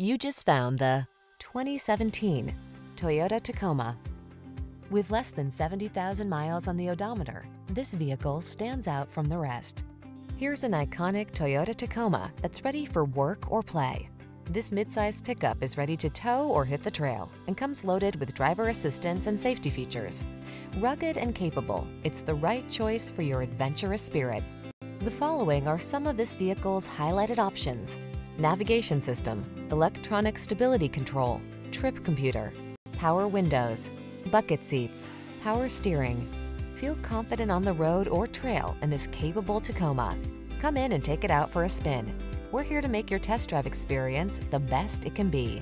You just found the 2017 Toyota Tacoma. With less than 70,000 miles on the odometer, this vehicle stands out from the rest. Here's an iconic Toyota Tacoma that's ready for work or play. This midsize pickup is ready to tow or hit the trail and comes loaded with driver assistance and safety features. Rugged and capable, it's the right choice for your adventurous spirit. The following are some of this vehicle's highlighted options. Navigation system, electronic stability control, trip computer, power windows, bucket seats, power steering. Feel confident on the road or trail in this capable Tacoma. Come in and take it out for a spin. We're here to make your test drive experience the best it can be.